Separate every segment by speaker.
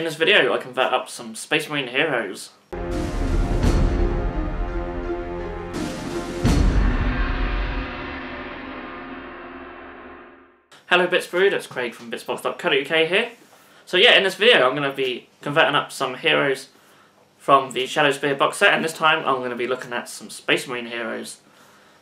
Speaker 1: In this video I convert up some Space Marine heroes. Hello Bits Brood, it's Craig from bitzbox.co.uk here. So yeah, in this video I'm going to be converting up some heroes from the Shadowspear box set and this time I'm going to be looking at some Space Marine heroes.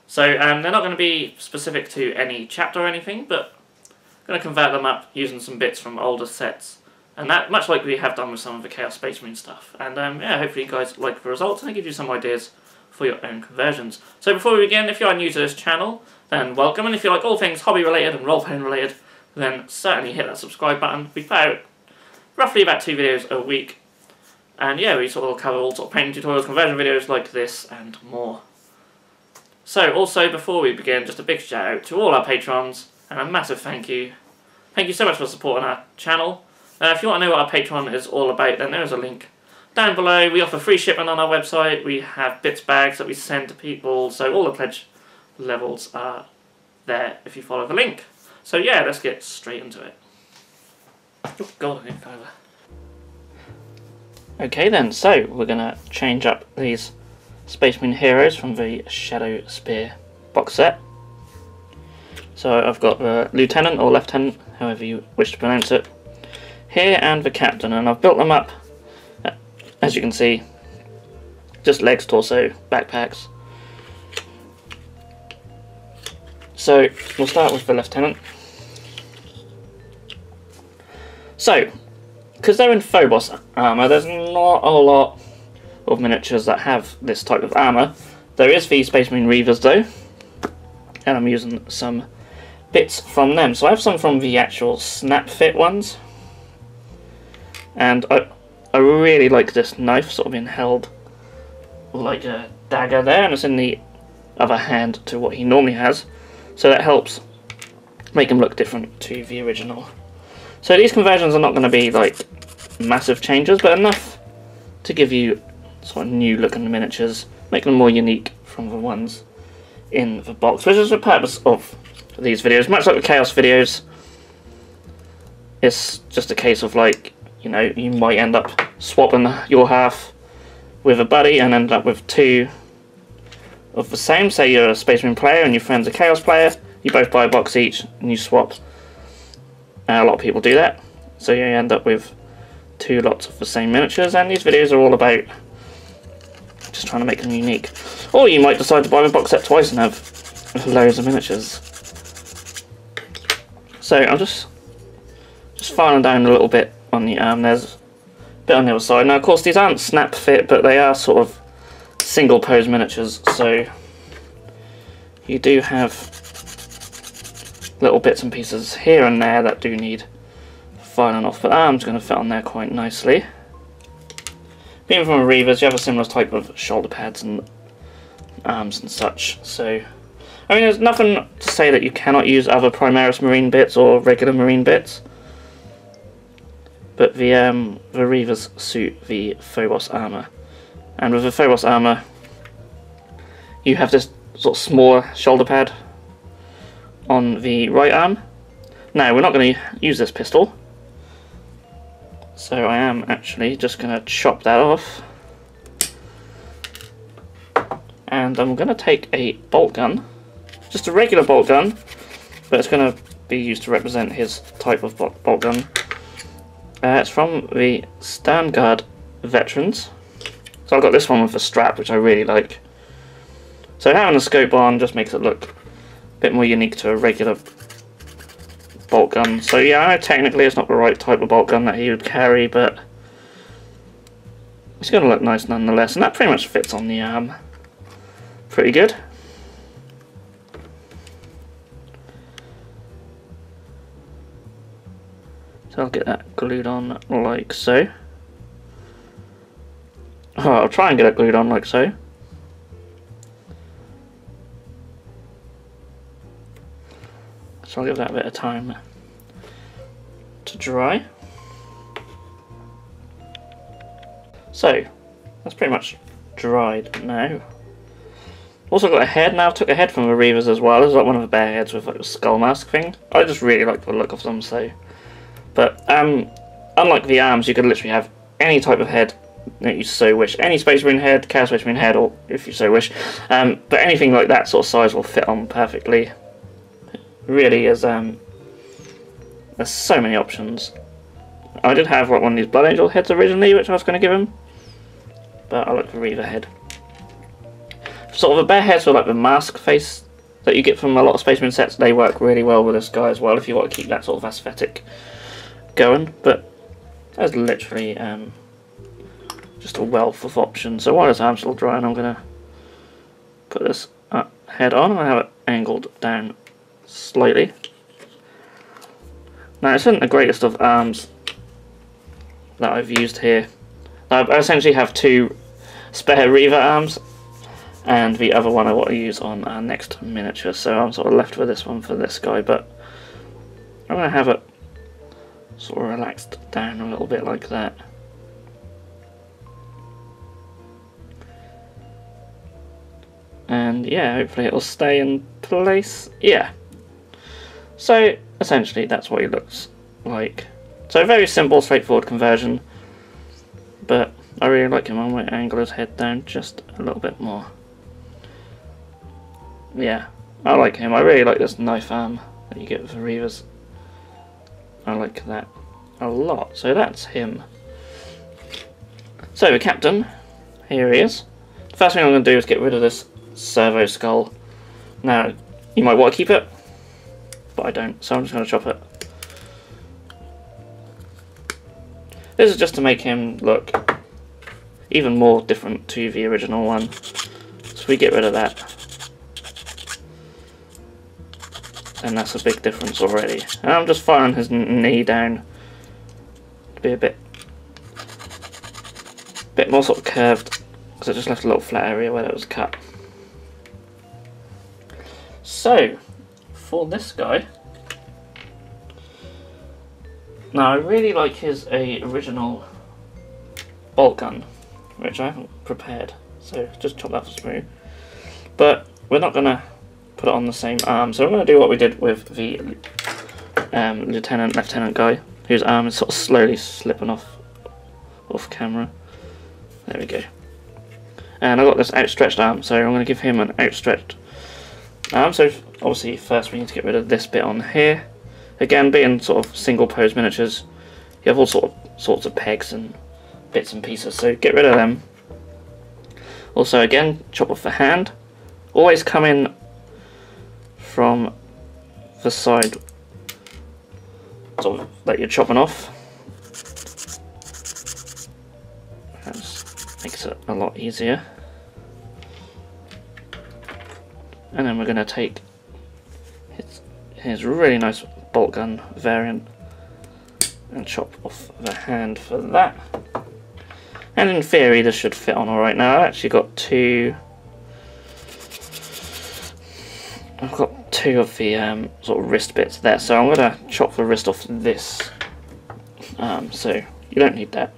Speaker 1: So um, they're not going to be specific to any chapter or anything, but I'm going to convert them up using some bits from older sets. And that, much like we have done with some of the Chaos Space Marine stuff. And um, yeah, hopefully you guys like the results and I give you some ideas for your own conversions. So before we begin, if you are new to this channel, then welcome. And if you like all things hobby related and role playing related, then certainly hit that subscribe button. We put out roughly about two videos a week. And yeah, we sort of cover all sort of painting tutorials, conversion videos like this and more. So, also, before we begin, just a big shout out to all our patrons, and a massive thank you. Thank you so much for supporting our channel. Uh, if you want to know what our Patreon is all about, then there is a link down below. We offer free shipping on our website. We have bits bags that we send to people, so all the pledge levels are there if you follow the link. So yeah, let's get straight into it. Oh god, I over. Okay then, so we're going to change up these Space Marine Heroes from the Shadowspear box set. So I've got the Lieutenant or Lieutenant, however you wish to pronounce it, here and the Captain, and I've built them up, uh, as you can see, just legs, torso, backpacks. So we'll start with the Lieutenant. So, because they're in Phobos armour, there's not a lot of miniatures that have this type of armour. There is the Space Marine Reivers though, and I'm using some bits from them. So I have some from the actual snap fit ones, and I, I really like this knife sort of being held like a dagger there, and it's in the other hand to what he normally has, so that helps make him look different to the original. So these conversions are not going to be like massive changes, but enough to give you sort of new looking miniatures, make them more unique from the ones in the box, which is the purpose of these videos. Much like the Chaos videos, it's just a case of like, you know, you might end up swapping your half with a buddy and end up with two of the same. Say you're a Space Marine player and your friend's a Chaos player, you both buy a box each and you swap. Uh, a lot of people do that, so you end up with two lots of the same miniatures, and these videos are all about just trying to make them unique. Or you might decide to buy a box set twice and have loads of miniatures. So I'm just just filing down a little bit on the arm. There's a bit on the other side. Now, of course, these aren't snap fit, but they are sort of single pose miniatures. So you do have little bits and pieces here and there that do need filing off. But arm's going to fit on there quite nicely. Being from a Reivers, you have a similar type of shoulder pads and arms and such. So, I mean, there's nothing to say that you cannot use other Primaris Marine bits or regular Marine bits. But the, um, the Reivers suit the Phobos armour. And with the Phobos armour, you have this sort of smaller shoulder pad on the right arm. Now, we're not going to use this pistol. So I am actually just going to chop that off. And I'm going to take a bolt gun, just a regular bolt gun, but it's going to be used to represent his type of bolt gun. Uh, it's from the Sternguard Veterans. So I've got this one with a strap, which I really like. So having a scope on just makes it look a bit more unique to a regular bolt gun. So yeah, I know technically it's not the right type of bolt gun that he would carry, but it's going to look nice nonetheless, and that pretty much fits on the arm. Pretty good. So I'll get that glued on like so. I'll try and get it glued on like so. So I'll give that a bit of time to dry. So, that's pretty much dried now. Also got a head now, took a head from the Reivers as well. Is like one of the bear heads with like a skull mask thing. I just really like the look of them, so. But, um, unlike the arms, you could literally have any type of head that you so wish. Any Space Marine head, Chaos Space Marine head, or if you so wish. Um, but anything like that sort of size will fit on perfectly. It really is. Um, there's so many options. I did have one of these Blood Angel heads originally, which I was going to give him, but I like the Reiver head. Sort of a bear heads with like the mask face that you get from a lot of Space Marine sets, they work really well with this guy as well if you want to keep that sort of aesthetic going. But there's literally um, just a wealth of options. So while this arm's still drying, I'm going to put this head on. I have it angled down slightly. Now, this isn't the greatest of arms that I've used here. I essentially have two spare Reiver arms and the other one I want to use on our next miniature so I'm sort of left with this one for this guy but I'm going to have it sort of relaxed down a little bit like that. And yeah hopefully it'll stay in place. Yeah. So essentially that's what he looks like. So very simple straightforward conversion. But I really like him I might angle his head down just a little bit more. Yeah, I like him. I really like this knife arm that you get with Reivers. I like that a lot. So that's him. So the captain, here he is. The first thing I'm going to do is get rid of this servo skull. Now, you might want to keep it, but I don't, so I'm just going to chop it. This is just to make him look even more different to the original one. So we get rid of that. And that's a big difference already. And I'm just filing his knee down to be a bit, bit more sort of curved because I just left a little flat area where it was cut. So, for this guy, now I really like his a original bolt gun, which I haven't prepared, so just chop that for smooth. But we're not gonna put it on the same arm. So I'm going to do what we did with the um, lieutenant, lieutenant guy, whose arm is sort of slowly slipping off off camera. There we go. And I've got this outstretched arm, so I'm going to give him an outstretched arm. So obviously first we need to get rid of this bit on here. Again, being sort of single pose miniatures, you have all sort of sorts of pegs and bits and pieces, so get rid of them. Also again, chop off the hand. Always come in from the side of that you're chopping off. That makes it a lot easier. And then we're going to take his, his really nice bolt gun variant and chop off the hand for that. And in theory this should fit on alright. Now I've actually got two two of the um, sort of wrist bits there, so I'm going to chop the wrist off this. Um, so you don't need that.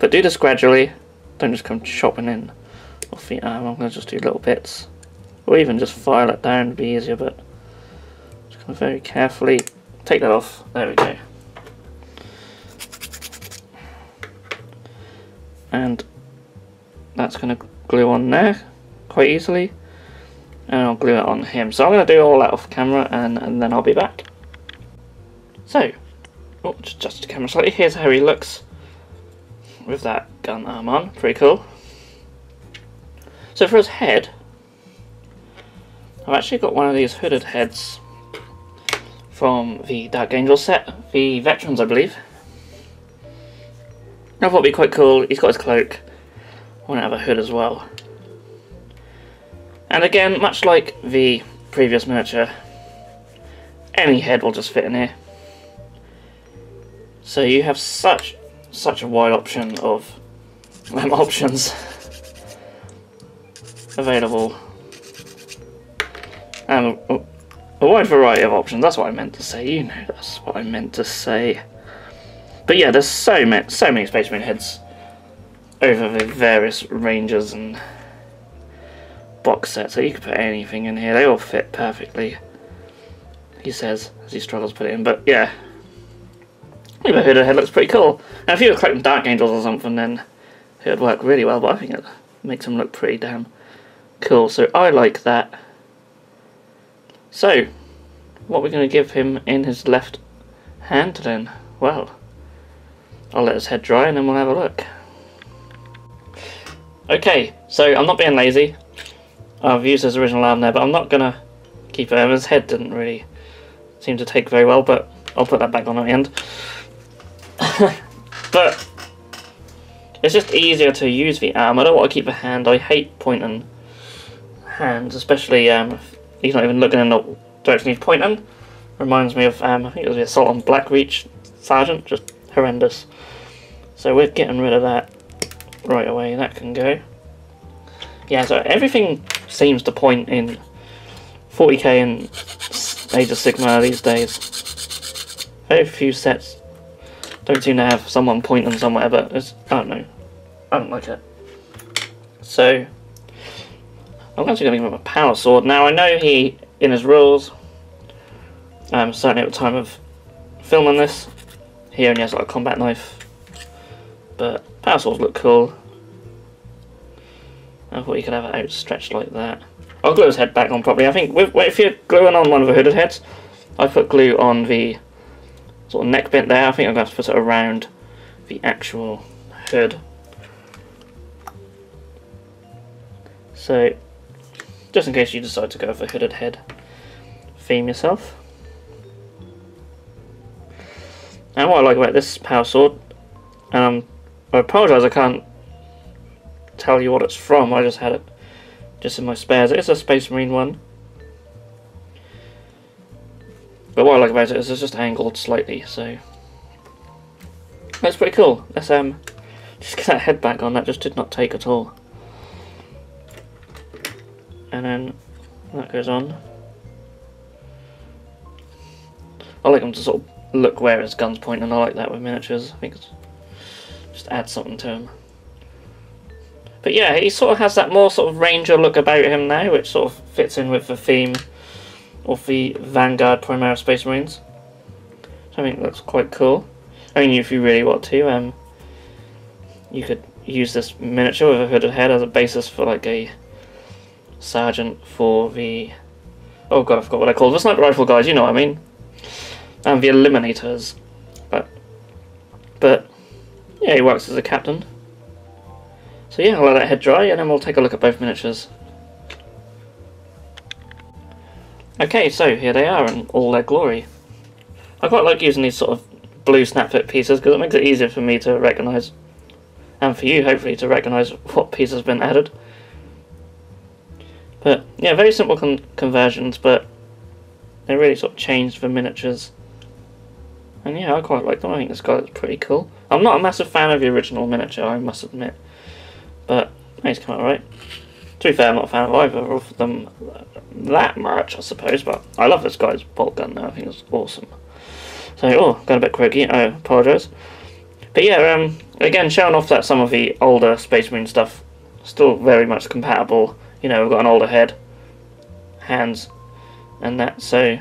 Speaker 1: But do this gradually, don't just come chopping in off the arm, I'm going to just do little bits. Or even just file it down to be easier, but just going to very carefully take that off. There we go. And that's going to glue on there quite easily and I'll glue it on him. So I'm going to do all that off camera and, and then I'll be back. So, oh, just adjust the camera slightly. Here's how he looks with that gun arm on. Pretty cool. So for his head, I've actually got one of these hooded heads from the Dark Angel set, the Veterans I believe. I thought it'd be quite cool. He's got his cloak. I want to have a hood as well. And again, much like the previous miniature, any head will just fit in here. So you have such such a wide option of um, options available. And a, a wide variety of options, that's what I meant to say, you know that's what I meant to say. But yeah, there's so many, so many Space Marine heads over the various ranges and box set, so you could put anything in here. They all fit perfectly, he says, as he struggles to put it in. But yeah, a hooded head looks pretty cool. And if you were collecting Dark Angels or something, then it would work really well, but I think it makes him look pretty damn cool. So I like that. So, what we're going to give him in his left hand then? Well, I'll let his head dry and then we'll have a look. Okay, so I'm not being lazy. I've used his original arm there, but I'm not to keep it. His head didn't really seem to take very well, but I'll put that back on at the end. but it's just easier to use the arm. I don't want to keep the hand. I hate pointing hands, especially um, if he's not even looking in the direction he's pointing. Reminds me of, um, I think it was the Assault on Blackreach Sergeant, just horrendous. So we're getting rid of that right away, that can go. Yeah, so everything seems to point in 40k and Age of Sigmar these days. Very few sets don't seem to have someone pointing somewhere, but I don't know. I don't like it. So, I'm actually going to give him a power sword. Now, I know he, in his rules, um, certainly at the time of filming this, he only has like a combat knife. But power swords look cool. I thought you could have it outstretched like that. I'll glue his head back on properly. I think with, if you're gluing on one of the hooded heads, I put glue on the sort of neck bit there. I think I'm going to have to put it around the actual hood. So, just in case you decide to go for hooded head theme yourself. And what I like about this power sword, um, I apologise I can't tell you what it's from, I just had it just in my spares. It's a Space Marine one. But what I like about it is it's just angled slightly, so that's pretty cool. Let's um just get that head back on, that just did not take at all. And then that goes on. I like them to sort of look where his gun's pointing. I like that with miniatures. I think just add something to him. But yeah, he sort of has that more sort of ranger look about him now, which sort of fits in with the theme of the Vanguard Primaris Space Marines. I think that's quite cool. I mean, if you really want to, um, you could use this miniature with a hooded head as a basis for like a sergeant for the. Oh god, I forgot what I called the sniper rifle guys. You know what I mean and the Eliminators. But, but yeah, he works as a captain. So yeah, I'll let that head dry and then we'll take a look at both miniatures. Okay, so here they are in all their glory. I quite like using these sort of blue snap fit pieces because it makes it easier for me to recognise, and for you hopefully to recognise what piece has been added. But yeah, very simple con conversions, but they really sort of changed the miniatures and yeah, I quite like them. I think this guy looks pretty cool. I'm not a massive fan of the original miniature, I must admit. But he's come out right. To be fair, I'm not a fan of either of them that much, I suppose. But I love this guy's bolt gun though. I think it's awesome. So, oh, got a bit quirky. I apologise. But yeah, um, again, showing off that some of the older Space Marine stuff still very much compatible. You know, we've got an older head, hands, and that. So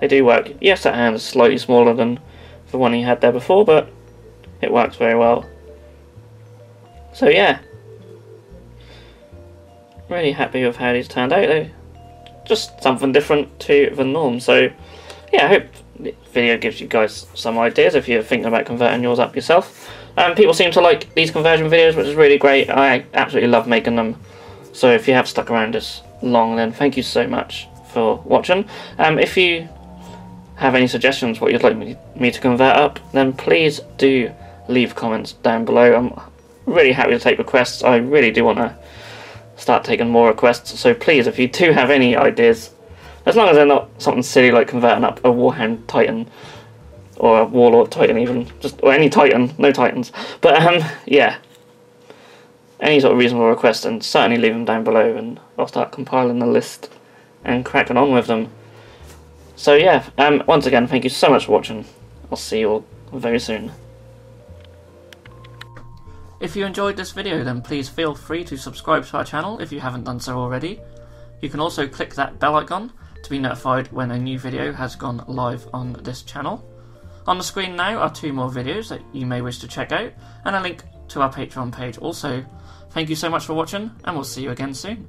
Speaker 1: they do work. Yes, that hand is slightly smaller than the one he had there before, but it works very well. So yeah, really happy with how these turned out. Though. Just something different to the norm. So yeah, I hope the video gives you guys some ideas if you're thinking about converting yours up yourself. Um, people seem to like these conversion videos, which is really great. I absolutely love making them. So if you have stuck around this long, then thank you so much for watching. Um, if you have any suggestions what you'd like me, me to convert up, then please do leave comments down below. I'm really happy to take requests. I really do want to start taking more requests. So please, if you do have any ideas, as long as they're not something silly like converting up a Warhound Titan or a Warlord Titan even, just or any Titan, no Titans. But um, yeah, any sort of reasonable request, and certainly leave them down below, and I'll start compiling the list and cracking on with them. So yeah, um, once again, thank you so much for watching. I'll see you all very soon. If you enjoyed this video then please feel free to subscribe to our channel if you haven't done so already. You can also click that bell icon to be notified when a new video has gone live on this channel. On the screen now are two more videos that you may wish to check out, and a link to our Patreon page also. Thank you so much for watching, and we'll see you again soon.